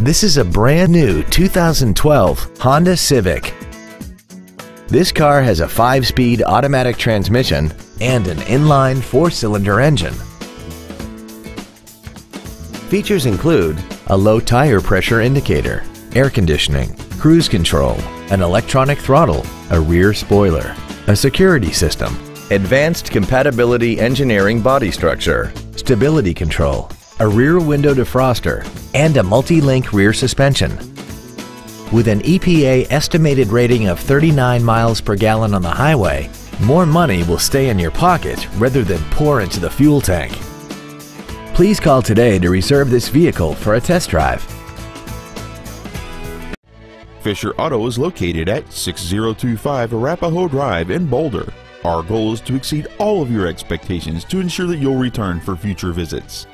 This is a brand new 2012 Honda Civic. This car has a 5-speed automatic transmission and an inline 4-cylinder engine. Features include a low tire pressure indicator, air conditioning, cruise control, an electronic throttle, a rear spoiler, a security system, advanced compatibility engineering body structure, stability control, a rear window defroster, and a multi-link rear suspension. With an EPA estimated rating of 39 miles per gallon on the highway, more money will stay in your pocket rather than pour into the fuel tank. Please call today to reserve this vehicle for a test drive. Fisher Auto is located at 6025 Arapahoe Drive in Boulder. Our goal is to exceed all of your expectations to ensure that you'll return for future visits.